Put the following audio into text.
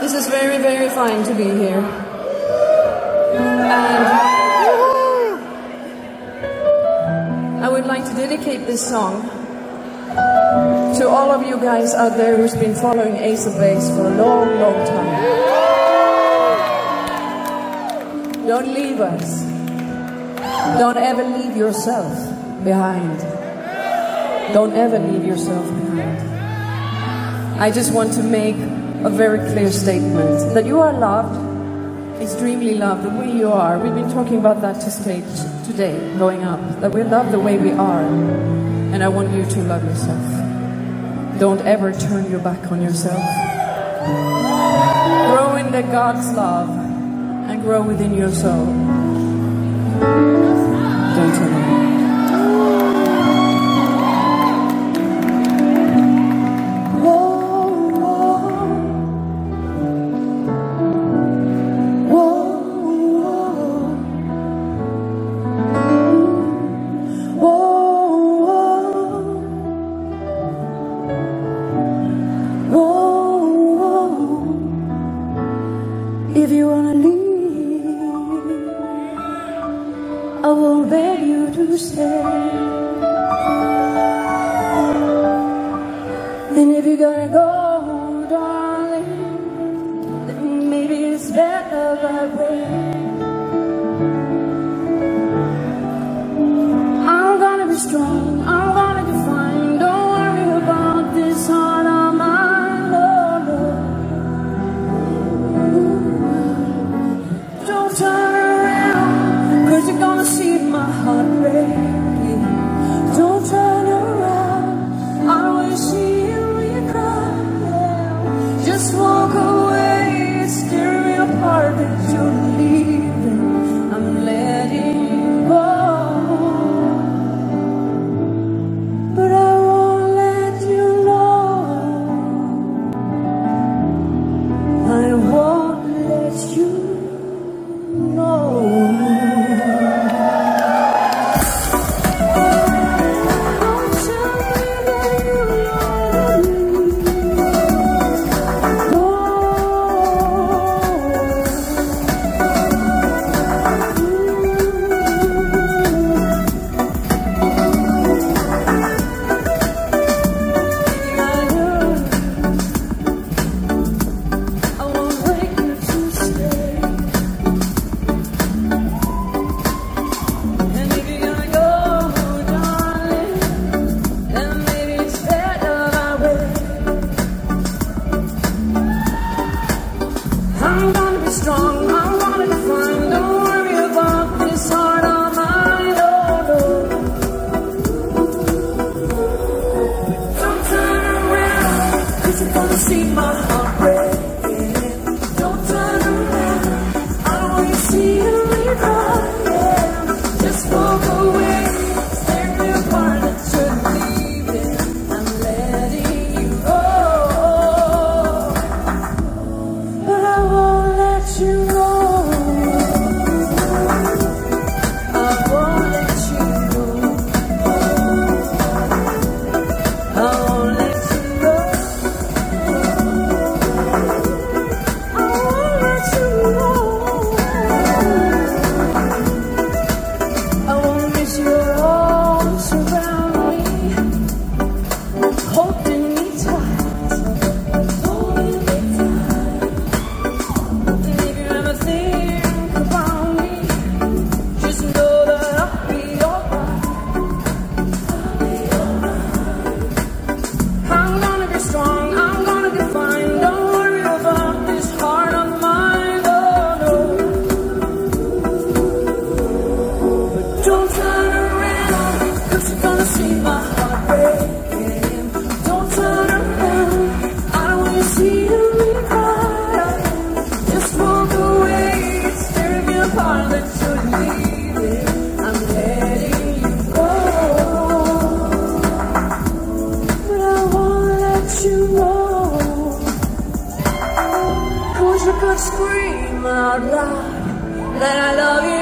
This is very, very fine to be here. And I would like to dedicate this song to all of you guys out there who's been following Ace of Base for a long, long time. Don't leave us. Don't ever leave yourself behind. Don't ever leave yourself behind. I just want to make a very clear statement that you are loved, extremely loved, the way you are. We've been talking about that to stage today, going up, that we love the way we are. And I want you to love yourself. Don't ever turn your back on yourself. Grow in the God's love and grow within your soul. Don't turn away. I won't beg you to stay. And if you're gonna go, darling, then maybe it's better that way. That I love you